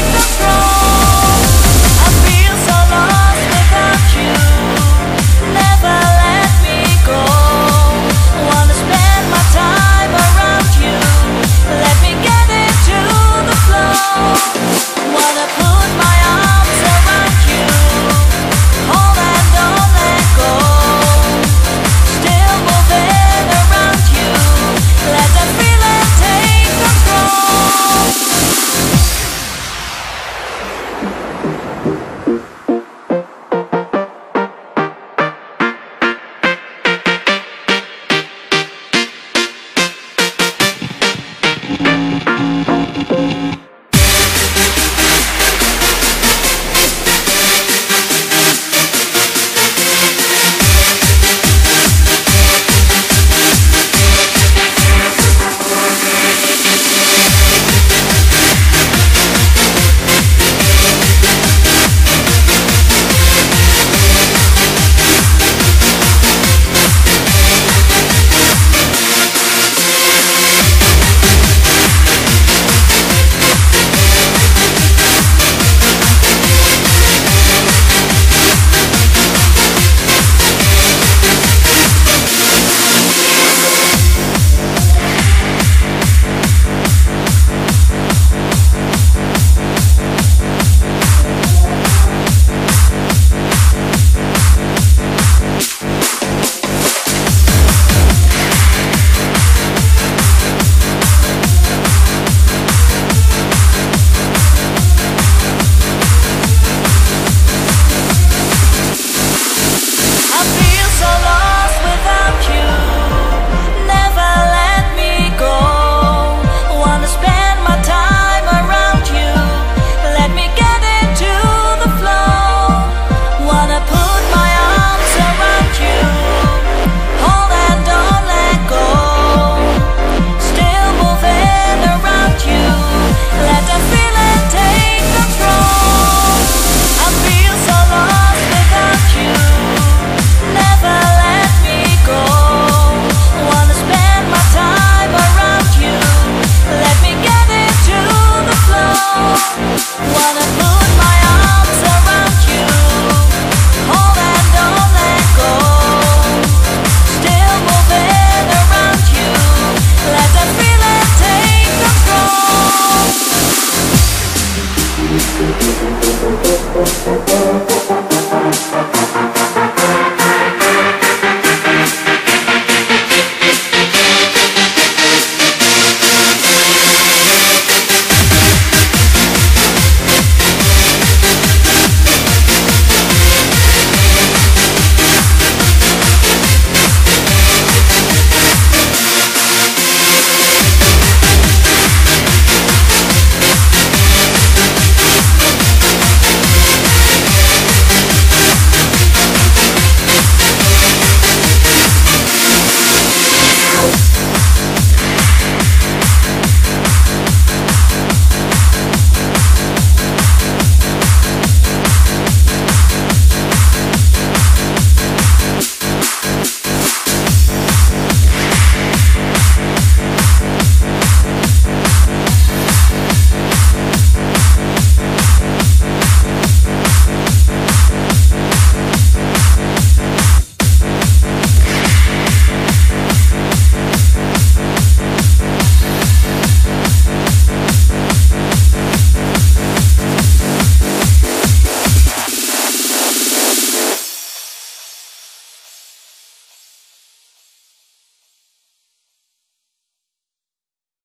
life.